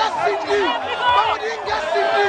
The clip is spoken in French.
Odinga Sidi Odinga Sidi